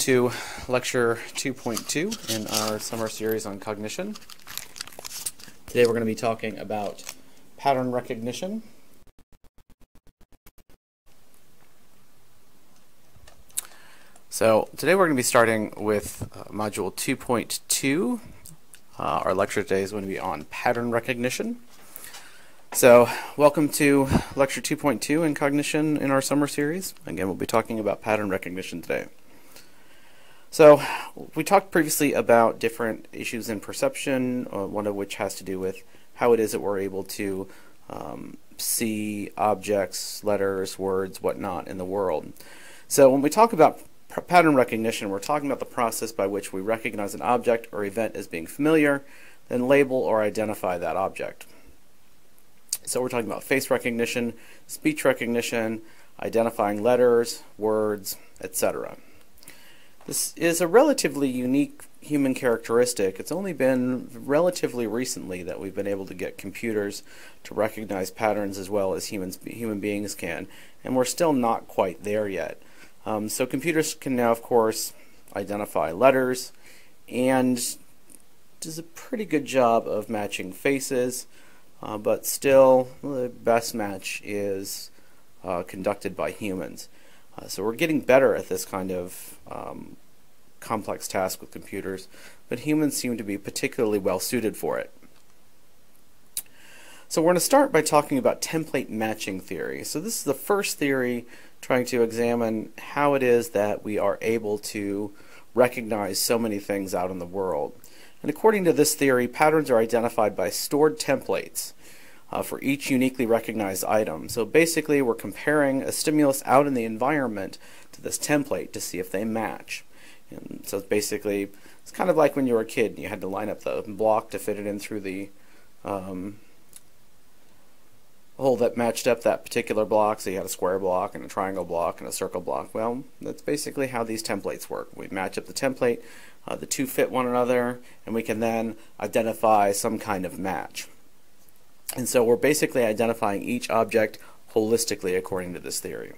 to lecture 2.2 in our summer series on cognition. Today we're going to be talking about pattern recognition. So today we're going to be starting with uh, module 2.2. Uh, our lecture today is going to be on pattern recognition. So welcome to lecture 2.2 in cognition in our summer series. Again, we'll be talking about pattern recognition today. So we talked previously about different issues in perception, uh, one of which has to do with how it is that we're able to um, see objects, letters, words, whatnot in the world. So when we talk about pattern recognition, we're talking about the process by which we recognize an object or event as being familiar, then label or identify that object. So we're talking about face recognition, speech recognition, identifying letters, words, etc. This is a relatively unique human characteristic. It's only been relatively recently that we've been able to get computers to recognize patterns as well as humans, human beings can, and we're still not quite there yet. Um, so computers can now, of course, identify letters and does a pretty good job of matching faces, uh, but still the best match is uh, conducted by humans. Uh, so we're getting better at this kind of um, complex task with computers, but humans seem to be particularly well suited for it. So we're going to start by talking about template matching theory. So this is the first theory trying to examine how it is that we are able to recognize so many things out in the world. And according to this theory, patterns are identified by stored templates uh, for each uniquely recognized item. So basically, we're comparing a stimulus out in the environment to this template to see if they match. And so it's basically, it's kind of like when you were a kid and you had to line up the block to fit it in through the um, hole that matched up that particular block. So you had a square block and a triangle block and a circle block. Well, that's basically how these templates work. We match up the template, uh, the two fit one another, and we can then identify some kind of match. And so we're basically identifying each object holistically according to this theory.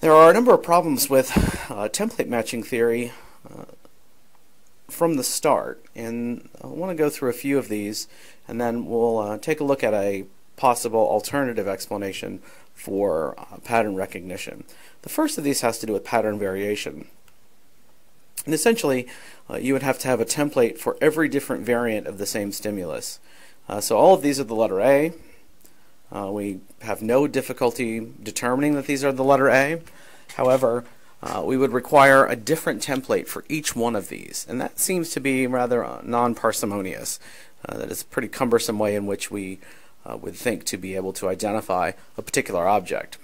There are a number of problems with uh, template matching theory uh, from the start, and I want to go through a few of these, and then we'll uh, take a look at a possible alternative explanation for uh, pattern recognition. The first of these has to do with pattern variation. And essentially, uh, you would have to have a template for every different variant of the same stimulus. Uh, so all of these are the letter A. Uh, we have no difficulty determining that these are the letter A. However, uh, we would require a different template for each one of these, and that seems to be rather uh, non-parsimonious. Uh, that is a pretty cumbersome way in which we uh, would think to be able to identify a particular object.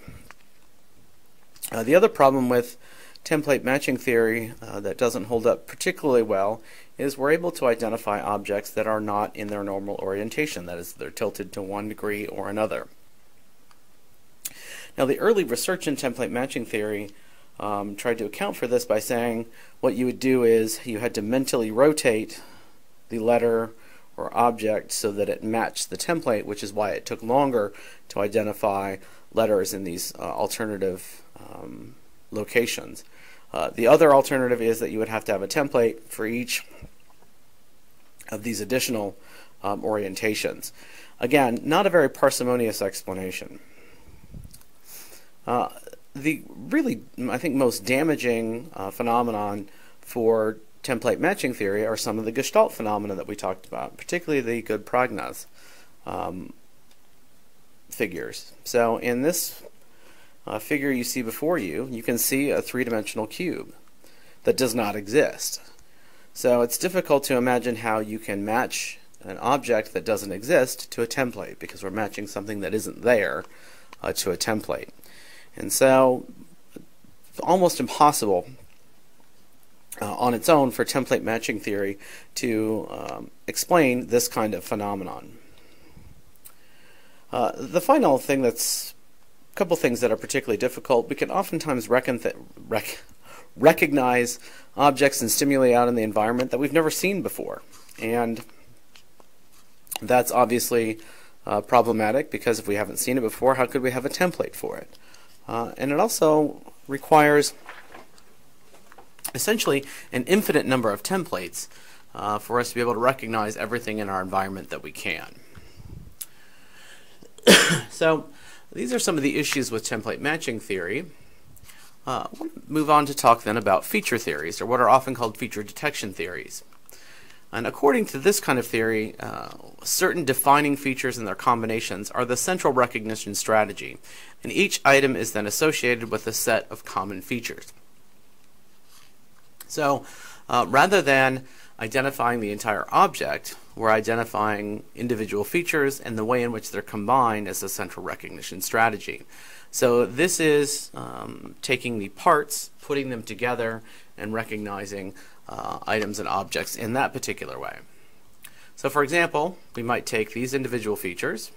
the other problem with template matching theory that doesn't hold up particularly well is we're able to identify objects that are not in their normal orientation, that is, they're tilted to one degree or another. Now, the early research in template matching theory um, tried to account for this by saying what you would do is you had to mentally rotate the letter or object so that it matched the template, which is why it took longer to identify letters in these uh, alternative um, locations. Uh, the other alternative is that you would have to have a template for each of these additional um, orientations. Again, not a very parsimonious explanation. Uh, the really, I think, most damaging uh, phenomenon for template matching theory are some of the Gestalt phenomena that we talked about, particularly the good Prägnanz um, figures. So in this uh, figure you see before you, you can see a three-dimensional cube that does not exist. So it's difficult to imagine how you can match an object that doesn't exist to a template because we're matching something that isn't there uh, to a template. And so almost impossible uh, on its own for template matching theory to um, explain this kind of phenomenon. Uh, the final thing that's couple things that are particularly difficult. We can oftentimes rec recognize objects and stimuli out in the environment that we've never seen before. And that's obviously uh, problematic because if we haven't seen it before, how could we have a template for it? Uh, and it also requires essentially an infinite number of templates uh, for us to be able to recognize everything in our environment that we can. so these are some of the issues with template matching theory. Uh, we'll move on to talk then about feature theories, or what are often called feature detection theories. And according to this kind of theory, uh, certain defining features and their combinations are the central recognition strategy, and each item is then associated with a set of common features. So uh, rather than identifying the entire object, we're identifying individual features and the way in which they're combined as a central recognition strategy. So this is um, taking the parts, putting them together, and recognizing uh, items and objects in that particular way. So for example, we might take these individual features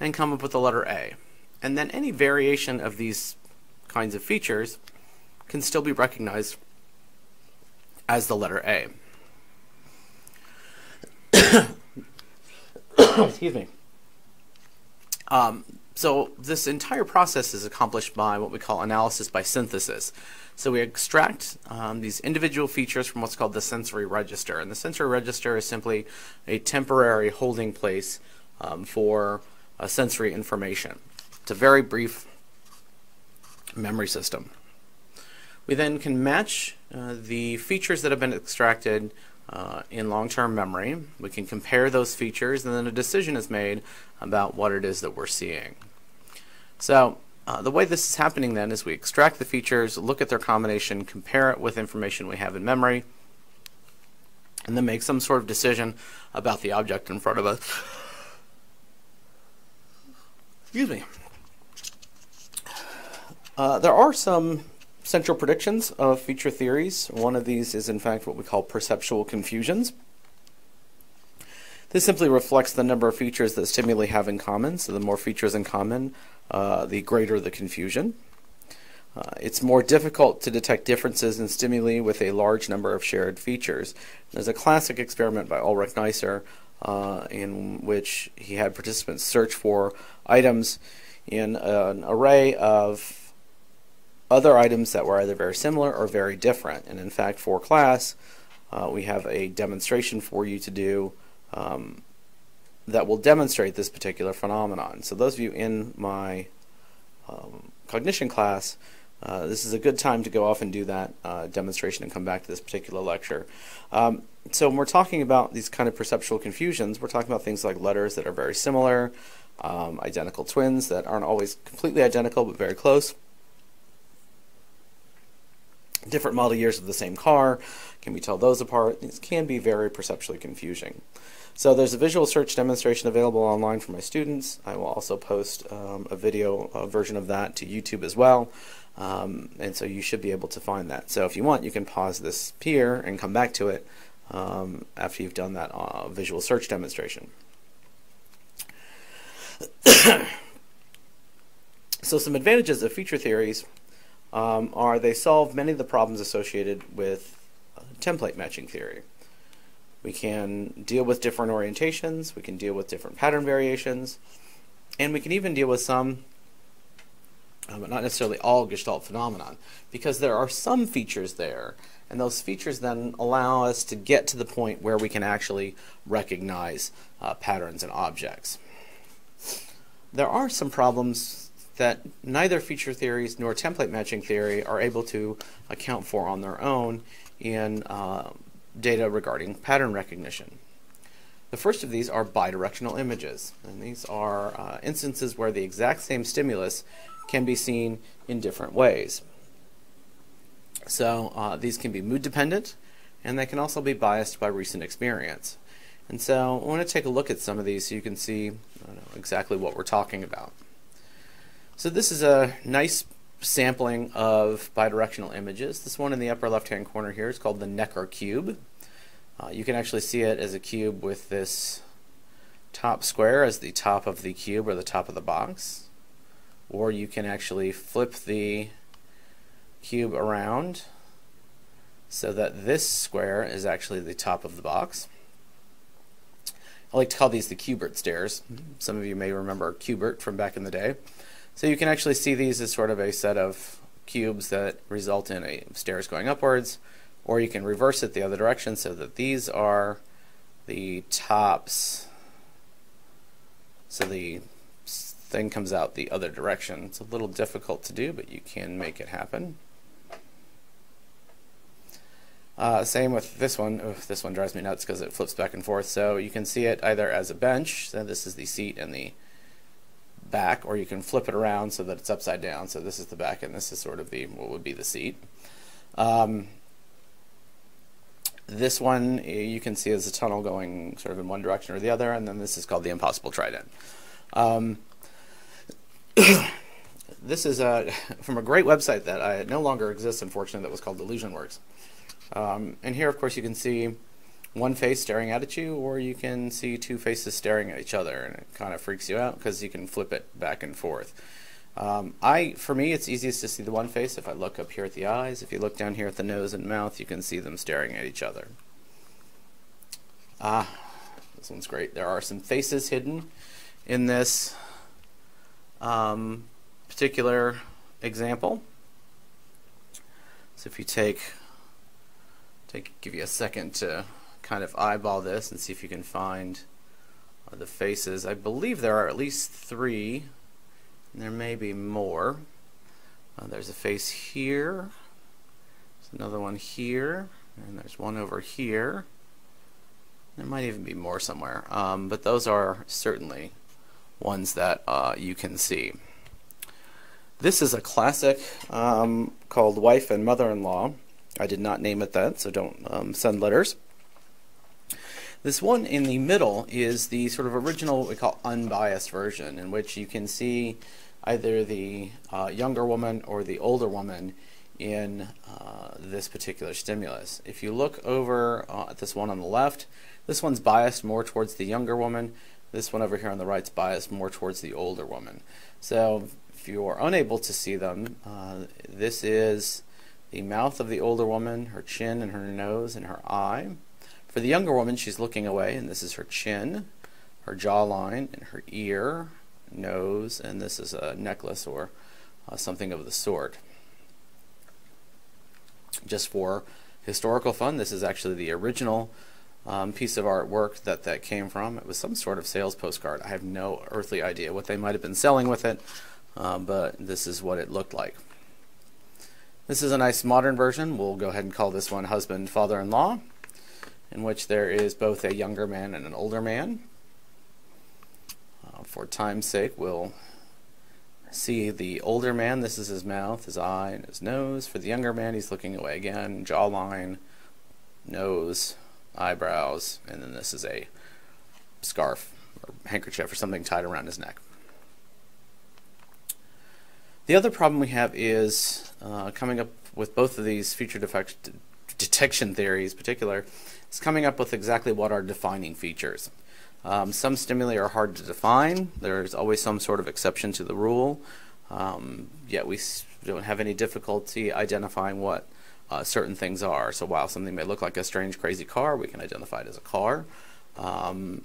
and come up with the letter A. And then any variation of these kinds of features can still be recognized as the letter A. Excuse me. Um, so this entire process is accomplished by what we call analysis by synthesis. So we extract um, these individual features from what's called the sensory register. And the sensory register is simply a temporary holding place um, for uh, sensory information. It's a very brief memory system. We then can match uh, the features that have been extracted uh, in long-term memory. We can compare those features and then a decision is made about what it is that we're seeing. So uh, the way this is happening then is we extract the features, look at their combination, compare it with information we have in memory, and then make some sort of decision about the object in front of us. Excuse me. Uh, there are some central predictions of feature theories. One of these is in fact what we call perceptual confusions. This simply reflects the number of features that stimuli have in common. So the more features in common, uh, the greater the confusion. Uh, it's more difficult to detect differences in stimuli with a large number of shared features. There's a classic experiment by Ulrich Neisser uh, in which he had participants search for items in an array of other items that were either very similar or very different. And in fact, for class, uh, we have a demonstration for you to do um, that will demonstrate this particular phenomenon. So those of you in my um, cognition class, uh, this is a good time to go off and do that uh, demonstration and come back to this particular lecture. Um, so when we're talking about these kind of perceptual confusions, we're talking about things like letters that are very similar, um, identical twins that aren't always completely identical but very close different model years of the same car. Can we tell those apart? These can be very perceptually confusing. So there's a visual search demonstration available online for my students. I will also post um, a video a version of that to YouTube as well. Um, and so you should be able to find that. So if you want, you can pause this here and come back to it um, after you've done that uh, visual search demonstration. so some advantages of feature theories um, are they solve many of the problems associated with uh, template matching theory. We can deal with different orientations, we can deal with different pattern variations, and we can even deal with some, uh, but not necessarily all Gestalt phenomenon, because there are some features there, and those features then allow us to get to the point where we can actually recognize uh, patterns and objects. There are some problems that neither feature theories nor template matching theory are able to account for on their own in uh, data regarding pattern recognition. The first of these are bidirectional images, and these are uh, instances where the exact same stimulus can be seen in different ways. So uh, these can be mood dependent, and they can also be biased by recent experience. And so I want to take a look at some of these so you can see exactly what we're talking about. So this is a nice sampling of bidirectional images. This one in the upper left hand corner here is called the Necker cube. Uh, you can actually see it as a cube with this top square as the top of the cube or the top of the box. Or you can actually flip the cube around so that this square is actually the top of the box. I like to call these the Q*bert stairs. Some of you may remember Q*bert from back in the day. So you can actually see these as sort of a set of cubes that result in a stairs going upwards, or you can reverse it the other direction so that these are the tops. So the thing comes out the other direction. It's a little difficult to do, but you can make it happen. Uh, same with this one. Oof, this one drives me nuts because it flips back and forth. So you can see it either as a bench, so this is the seat and the back, or you can flip it around so that it's upside down. So this is the back and this is sort of the what would be the seat. Um, this one you can see is a tunnel going sort of in one direction or the other, and then this is called the impossible trident. Um, this is a, from a great website that I, no longer exists, unfortunately, that was called IllusionWorks. Um, and here, of course, you can see one face staring out at you, or you can see two faces staring at each other, and it kind of freaks you out because you can flip it back and forth. Um, I, for me, it's easiest to see the one face if I look up here at the eyes. If you look down here at the nose and mouth, you can see them staring at each other. Ah, this one's great. There are some faces hidden in this um, particular example. So if you take, take, give you a second to kind of eyeball this and see if you can find uh, the faces. I believe there are at least three. There may be more. Uh, there's a face here. There's another one here. And there's one over here. There might even be more somewhere. Um, but those are certainly ones that uh, you can see. This is a classic um, called Wife and Mother-in-Law. I did not name it that, so don't um, send letters. This one in the middle is the sort of original, what we call unbiased version, in which you can see either the uh, younger woman or the older woman in uh, this particular stimulus. If you look over uh, at this one on the left, this one's biased more towards the younger woman. This one over here on the right is biased more towards the older woman. So if you are unable to see them, uh, this is the mouth of the older woman, her chin and her nose and her eye. For the younger woman, she's looking away, and this is her chin, her jawline, and her ear, nose, and this is a necklace or uh, something of the sort. Just for historical fun, this is actually the original um, piece of artwork that that came from. It was some sort of sales postcard. I have no earthly idea what they might have been selling with it, um, but this is what it looked like. This is a nice modern version. We'll go ahead and call this one Husband, Father-in-Law, in which there is both a younger man and an older man. Uh, for time's sake, we'll see the older man. This is his mouth, his eye, and his nose. For the younger man, he's looking away again. Jawline, nose, eyebrows, and then this is a scarf or handkerchief or something tied around his neck. The other problem we have is uh, coming up with both of these feature defect detection theories, particular, is coming up with exactly what are defining features. Um, some stimuli are hard to define. There's always some sort of exception to the rule. Um, yet we don't have any difficulty identifying what uh, certain things are. So while something may look like a strange, crazy car, we can identify it as a car. Um,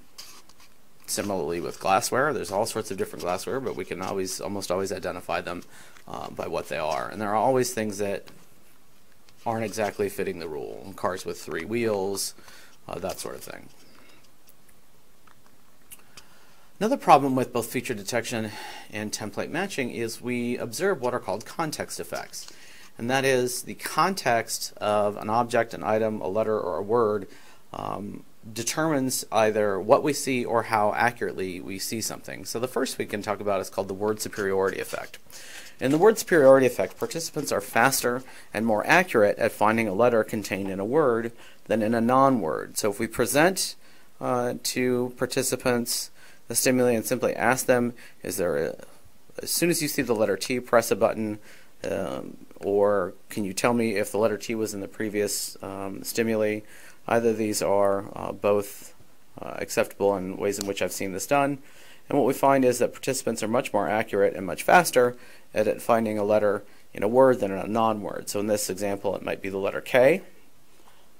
similarly with glassware, there's all sorts of different glassware, but we can always, almost always identify them uh, by what they are. And there are always things that aren't exactly fitting the rule. Cars with three wheels, uh, that sort of thing. Another problem with both feature detection and template matching is we observe what are called context effects and that is the context of an object, an item, a letter, or a word um, determines either what we see or how accurately we see something. So the first we can talk about is called the word superiority effect. In the word superiority effect, participants are faster and more accurate at finding a letter contained in a word than in a non-word. So if we present uh, to participants the stimuli and simply ask them, is there a, as soon as you see the letter T, press a button, um, or can you tell me if the letter T was in the previous um, stimuli? Either of these are uh, both uh, acceptable in ways in which I've seen this done. And what we find is that participants are much more accurate and much faster at, finding a letter in a word than in a non-word. So in this example, it might be the letter K.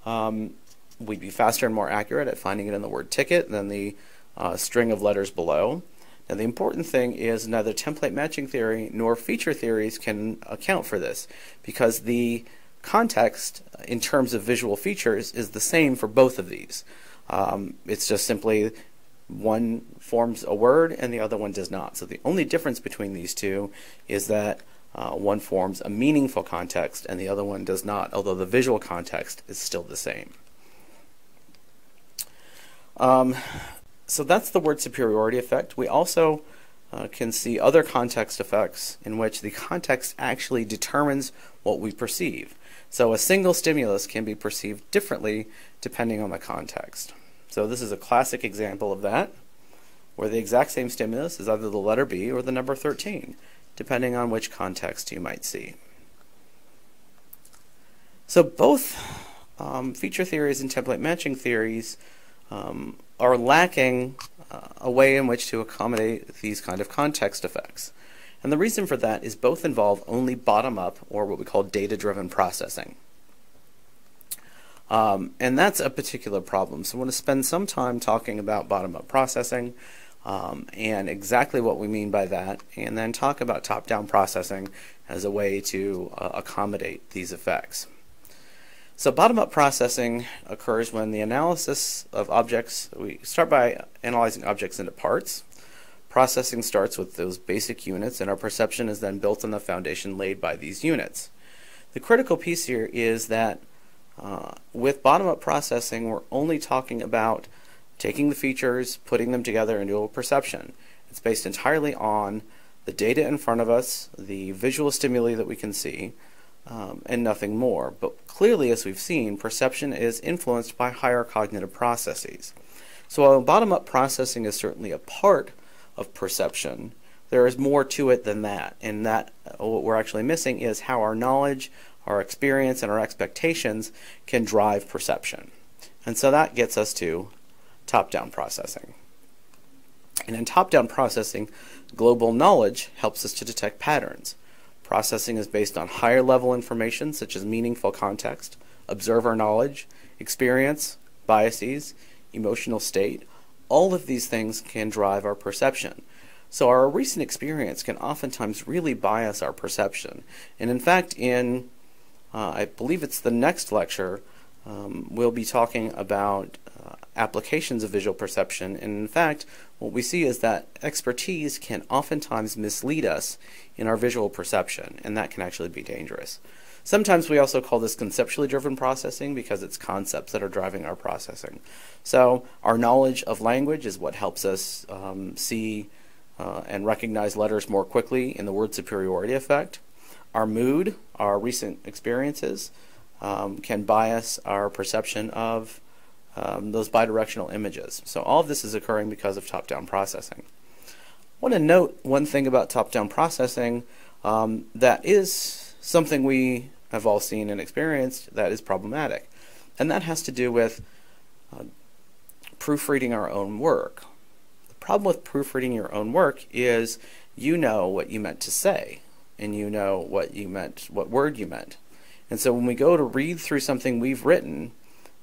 Um, we'd be faster and more accurate at finding it in the word ticket than the uh, string of letters below. Now, the important thing is neither template matching theory nor feature theories can account for this because the context in terms of visual features is the same for both of these. Um, it's just simply one forms a word and the other one does not. So the only difference between these two is that uh, one forms a meaningful context and the other one does not, although the visual context is still the same. Um, so that's the word superiority effect. We also uh, can see other context effects in which the context actually determines what we perceive. So a single stimulus can be perceived differently depending on the context. So this is a classic example of that, where the exact same stimulus is either the letter B or the number 13, depending on which context you might see. So both um, feature theories and template matching theories um, are lacking uh, a way in which to accommodate these kind of context effects. And the reason for that is both involve only bottom-up, or what we call data-driven processing. Um, and that's a particular problem. So I want to spend some time talking about bottom-up processing um, and exactly what we mean by that, and then talk about top-down processing as a way to uh, accommodate these effects. So bottom-up processing occurs when the analysis of objects, we start by analyzing objects into parts. Processing starts with those basic units and our perception is then built on the foundation laid by these units. The critical piece here is that uh, with bottom-up processing we're only talking about taking the features, putting them together into a perception. It's based entirely on the data in front of us, the visual stimuli that we can see, um, and nothing more. But clearly, as we've seen, perception is influenced by higher cognitive processes. So while bottom-up processing is certainly a part of perception, there is more to it than that. And that uh, what we're actually missing is how our knowledge, our experience, and our expectations can drive perception. And so that gets us to top-down processing. And in top-down processing, global knowledge helps us to detect patterns. Processing is based on higher level information such as meaningful context, observer knowledge, experience, biases, emotional state. All of these things can drive our perception. So our recent experience can oftentimes really bias our perception. And in fact, in uh, I believe it's the next lecture, um, we'll be talking about uh, applications of visual perception. And in fact, what we see is that expertise can oftentimes mislead us in our visual perception, and that can actually be dangerous. Sometimes we also call this conceptually driven processing because it's concepts that are driving our processing. So our knowledge of language is what helps us um, see uh, and recognize letters more quickly in the word superiority effect. Our mood, our recent experiences, um, can bias our perception of um, those bidirectional images. So all of this is occurring because of top-down processing. I want to note one thing about top-down processing um, that is something we have all seen and experienced that is problematic. And that has to do with uh, proofreading our own work. The problem with proofreading your own work is you know what you meant to say and you know what you meant, what word you meant. And so when we go to read through something we've written,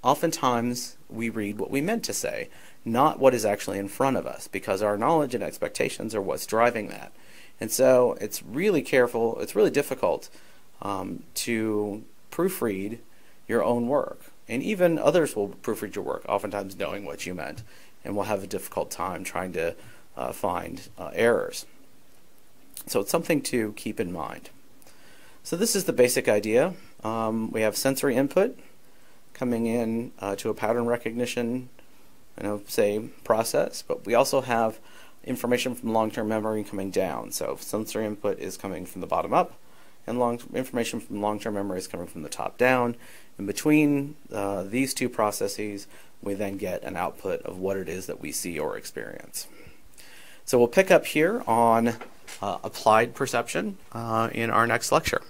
oftentimes we read what we meant to say, not what is actually in front of us, because our knowledge and expectations are what's driving that. And so it's really careful, it's really difficult um, to proofread your own work. And even others will proofread your work, oftentimes knowing what you meant, and will have a difficult time trying to uh, find uh, errors. So it's something to keep in mind. So this is the basic idea. Um, we have sensory input, coming in uh, to a pattern recognition, you know, say process, but we also have information from long-term memory coming down. So sensory input is coming from the bottom up, and long information from long-term memory is coming from the top down. And between uh, these two processes, we then get an output of what it is that we see or experience. So we'll pick up here on applied perception uh, in our next lecture.